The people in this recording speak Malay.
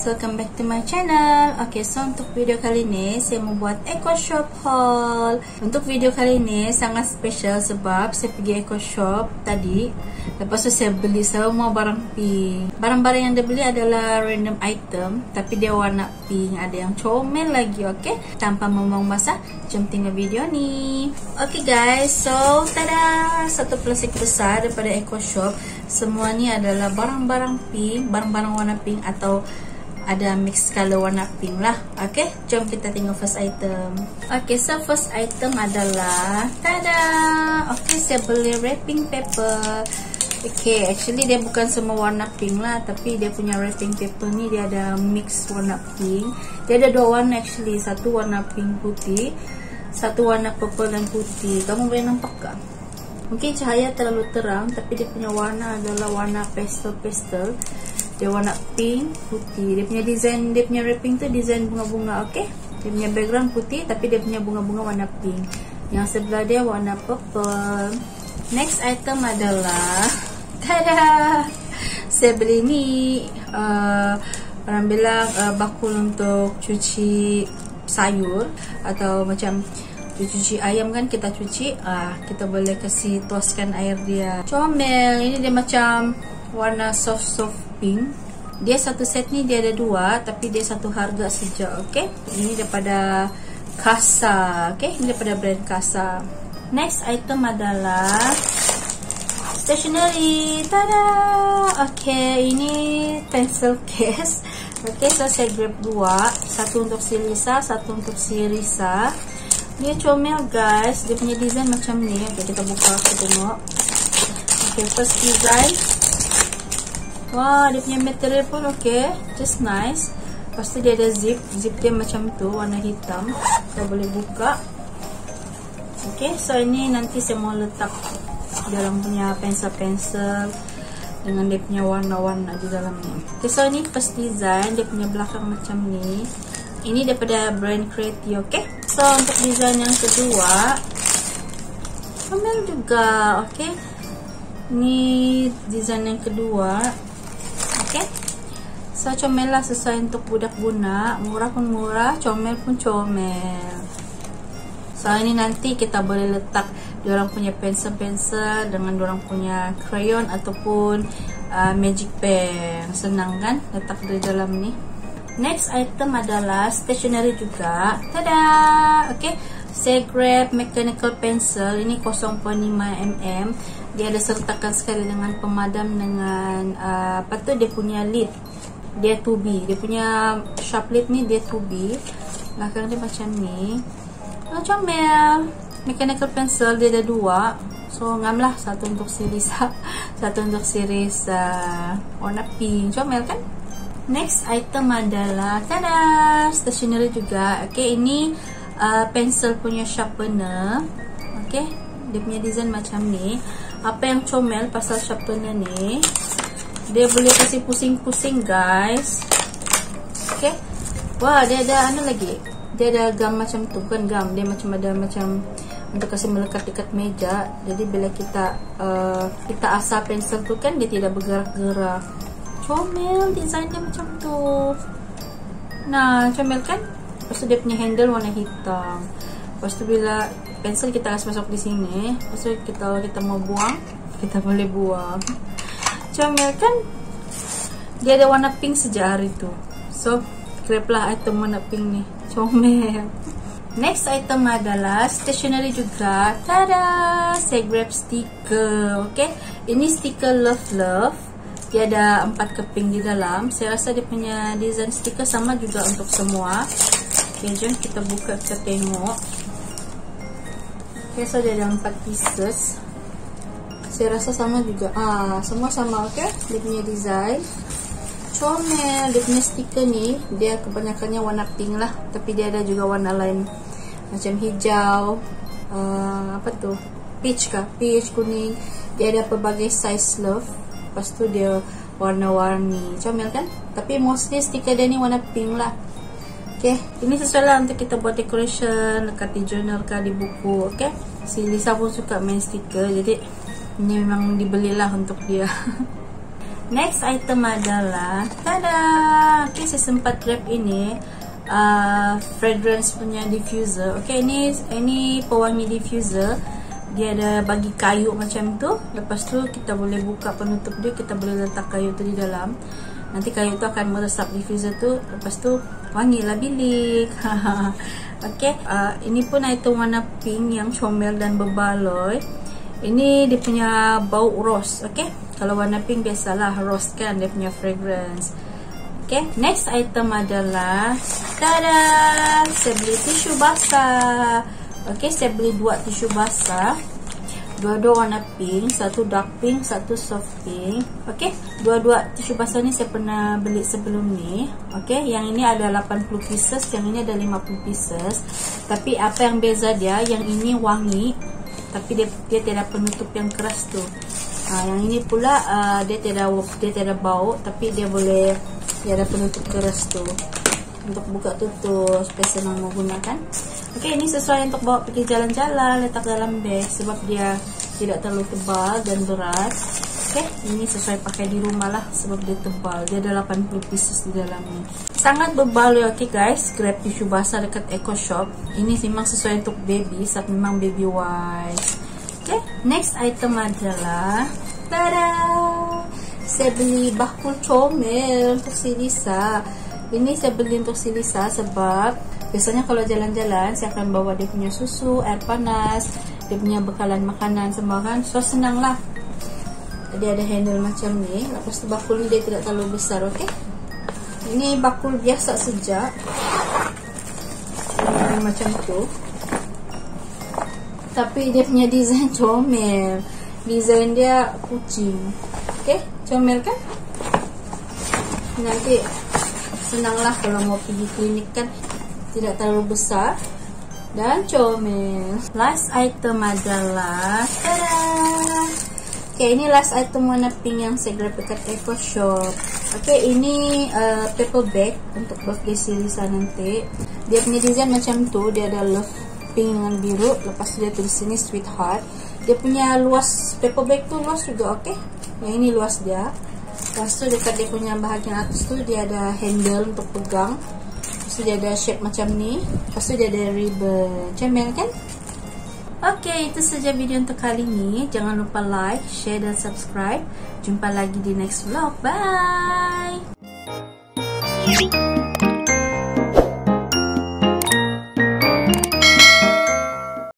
welcome back to my channel. Okay, so untuk video kali ni Saya membuat Eco Shop haul. Untuk video kali ni sangat special Sebab saya pergi Eco Shop tadi. Lepas tu saya beli semua barang pink. Barang-barang yang dia beli adalah random item Tapi dia warna pink. Ada yang comel lagi, okay? Tanpa membuang masa Jom tengok video ni. Okay guys, so tada! Satu plastik besar daripada Eco Shop. Semua ni adalah barang-barang pink Barang-barang warna pink Atau ada mix color warna pink lah. Okay, jom kita tengok first item. Okay, so first item adalah Tada! Okay, saya beli wrapping paper. Okay, actually dia bukan semua warna pink lah Tapi dia punya wrapping paper ni Dia ada mix warna pink. Dia ada dua warna actually Satu warna pink putih satu warna purple dan putih. Kamu boleh nampak tak? mungkin cahaya terlalu terang tapi dia punya warna adalah warna pastel-pastel dia warna pink, putih. Dia punya design, dia punya wrapping tu design bunga-bunga, ok? dia punya background putih tapi dia punya bunga-bunga warna pink. Yang sebelah dia warna purple. Next item adalah tada! Saya beli ni uh, orang bilang uh, bakul untuk cuci sayur atau macam cuci ayam kan kita cuci ah kita boleh kasih tuaskan air dia. Comel ini dia macam warna soft soft pink dia satu set ni dia ada dua tapi dia satu harga saja okey ini daripada Kasa okey ini daripada brand Kasa next item adalah stationery tada okey ini pencil case Okay, so saya grab dua. Satu untuk si Lisa, satu untuk si Risa. Dia comel guys. Dia punya design macam ni. Okay, kita buka. Kita tengok. Okay, first design. Wah, dia punya material pun okay. Just nice. Lepas tu dia ada zip. Zip dia macam tu. Warna hitam. Kita boleh buka. Okay, so ini nanti saya mau letak dalam punya pensel-pensel dengan dia punya warna-warna di dalamnya. Okay, so ni first design dia punya belakang macam ni. Ini daripada brand Creative, okay? So untuk design yang kedua, comel juga, okay? Ni design yang kedua, okay? So comel lah sesuai untuk budak guna, murah pun murah, comel pun comel. So ini nanti kita boleh letak diorang punya pensel-pensel dengan diorang punya crayon ataupun uh, magic pen. Senang kan letak di dalam ni? Next item adalah stationery juga. Tada! Ok grab mechanical pencil ini 0.5mm dia ada sertakan sekali dengan pemadam dengan uh, apa tu dia punya lid. Dia 2B dia punya sharp lid ni dia 2B belakang dia macam ni. Macam comel. Mechanical pencil dia ada dua. So ngam lah. Satu untuk series satu untuk series uh, warna pink. Comel kan? Next item adalah tada! Stationery juga. Ok ini uh, pencil punya sharpener. Ok dia punya design macam ni. Apa yang comel pasal sharpener ni? Dia boleh kasih pusing-pusing guys. Ok wah dia ada anu lagi. Dia ada gam macam tu kan gam. Dia macam ada macam untuk kasih melekat dekat meja. Jadi bila kita uh, kita asap pensel tu kan dia tidak bergerak-gerak. Comel design dia macam tu. Nah comel kan lepas tu dia punya handle warna hitam lepas tu bila pensel kita kasih masuk di sini lepas tu kita kita mau buang kita boleh buang comel kan dia ada warna pink sejak hari tu so grab lah item warna pink ni comel Next item adalah stationery juga. Tada! Saya grab stiker. Okay. Ini stiker Love Love. Dia ada empat keping di dalam. Saya rasa dia punya design stiker sama juga untuk semua. Okay, jom kita buka kita tengok. Okay, so dia ada empat pieces. Saya rasa sama juga. Ah, semua sama, okay? Dia punya design. Comel. Dia punya stiker ni, dia kebanyakannya warna pink lah. Tapi dia ada juga warna lain. Macam hijau. Uh, apa tu? Peach kah? Peach, kuning. Dia ada pelbagai size love. Lepas tu dia warna-warni. Comel kan? Tapi mostly stiker dia ni warna pink lah. Okay. Ini sesuai lah untuk kita buat decoration. Dekat di journal kah, di buku. Okay. Si Lisa pun suka main stiker. Jadi, ini memang dibelilah untuk dia. Next item adalah tada. Okay, saya sempat grab ini uh, fragrance punya diffuser. Okay, ini ini pewangi diffuser. Dia ada bagi kayu macam tu. Lepas tu kita boleh buka penutup dia, kita boleh letak kayu tu di dalam. Nanti kayu tu akan meresap diffuser tu. Lepas tu wangilah bilik. okay, uh, ini pun item warna pink yang comel dan berbaloi. Ini dia punya bau rose, okay? Kalau warna pink biasalah rose kan dia punya fragrance. Okay, next item adalah tada! Saya beli tisu basah. Okay, saya beli dua tisu basah. Dua-dua warna pink, satu dark pink, satu soft pink. Okay, dua-dua tisu basah ni saya pernah beli sebelum ni. Okay, yang ini ada 80 pieces, yang ini ada 50 pieces. Tapi apa yang beza dia? Yang ini wangi, tapi dia dia tidak penutup yang keras tu. Ha, yang ini pula uh, dia tidak dia tidak bau tapi dia boleh dia ada penutup keras tu untuk buka tutup senang menggunakan. Okey, ini sesuai untuk bawa pergi jalan-jalan, letak dalam beg sebab dia tidak terlalu tebal dan berat. Okey, ini sesuai pakai di rumah lah sebab dia tebal. Dia ada 80 pieces di dalam ni. Sangat berbaloi okey guys, grab tisu basah dekat Eco Shop. Ini memang sesuai untuk baby, sebab memang baby wise. Okay, next item adalah Tada! Saya beli bakul comel untuk si Lisa Ini saya beli untuk si Lisa sebab Biasanya kalau jalan-jalan Saya akan bawa dia punya susu, air panas Dia punya bekalan makanan semua kan. So senang lah Dia ada handle macam ni. Lepas tu bakul ni dia tidak terlalu besar, okay? Ini bakul biasa sejak Macam tu. Tapi dia punya design comel. Design dia kucing. Ok comel kan? Nanti senanglah kalau mau pergi klinik kan. Tidak terlalu besar. Dan comel. Last item adalah tada ok ini last item warna pink yang saya grab dekat Eco Shop. Ok ini uh, paper bag untuk birthday si Lisa nanti. Dia punya design macam tu. Dia ada love pink dengan biru. Lepas dia tulis sini sweetheart. Dia punya luas paper bag tu luas juga okay? yang ini luas dia lepas tu dekat dia punya bahagian atas tu dia ada handle untuk pegang lepas tu dia ada shape macam ni lepas tu dia ada ribbon cemel kan Okay, itu saja video untuk kali ini. Jangan lupa like, share dan subscribe. Jumpa lagi di next vlog. Bye!